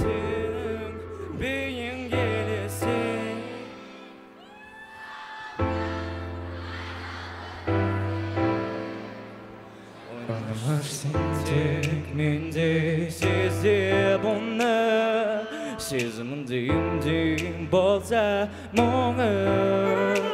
Senin beyin gelesi Oynamazsın tek mende Sizi bunu Sizimin deyim deyim bolsa Moңы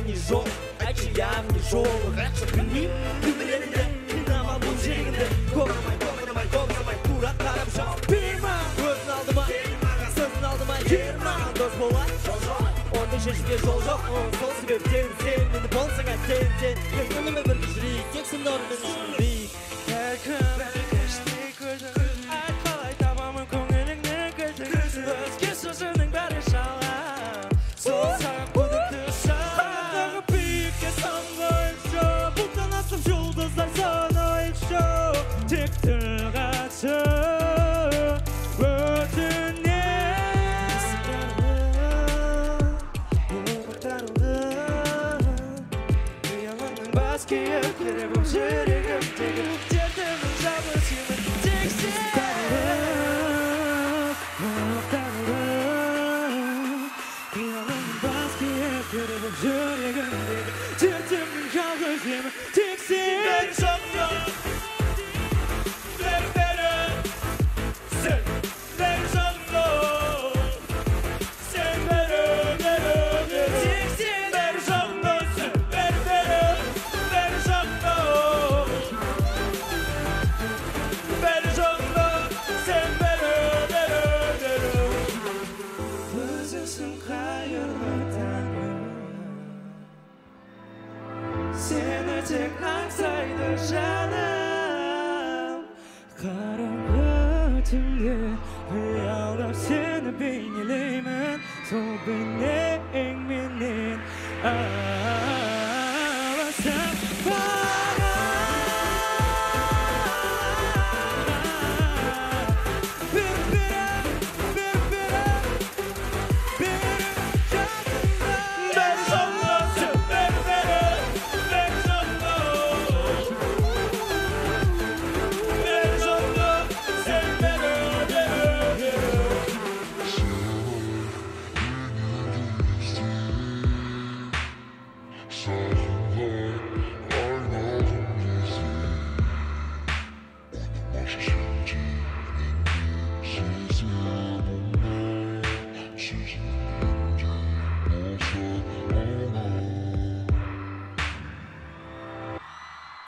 жол яғни жоқ қанша білмеймін білдіреді де қинама бұл жеңді көксамай көксамай көксамай тура қарап жауап берма өзін алдыма сөзін алдыма жиырма дос болайық жол жоқ оны шешуге жол жоқ сол себептен сен мені болсаң әсем сен біздің жүрейік тек сен scared that I was hurting him, taking him, death heavens, I was human. Dixie! Dixie! тек аңсайды жаным қараңғы түнде қиялдап сені бейнелеймін сол бейнең менен Station.